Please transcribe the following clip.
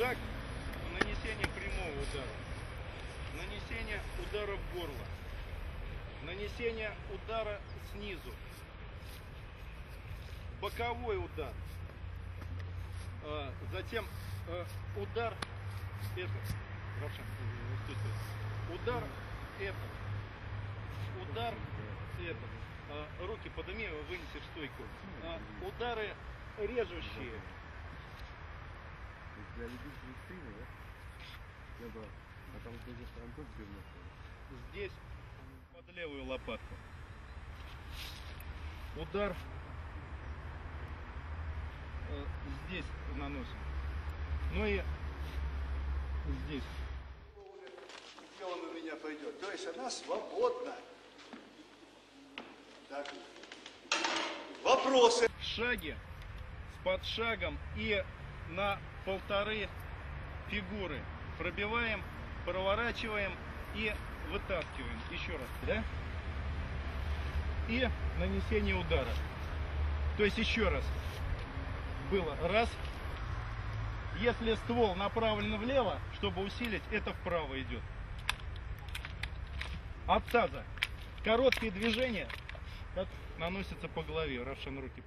Шаг нанесения прямого удара. Нанесение удара в горло. Нанесение удара снизу. Боковой удар. А, Затем э, удар э, стой. Удар этот. Удар этот. А, Руки подними, вынесешь стойку. А, Удары режущие. Для любителей стрима, да? Я бы, а там тоже фронтов дверной. Здесь под левую лопатку. Удар э, здесь наносим. Ну и здесь. дело на меня пойдет. То есть она свободна. Так. Вопросы? В шаге, с подшагом и на полторы фигуры. Пробиваем, проворачиваем и вытаскиваем. Еще раз, да? И нанесение удара. То есть еще раз. Было раз. Если ствол направлен влево, чтобы усилить, это вправо идет. От таза. Короткие движения наносятся по голове. Равшан руки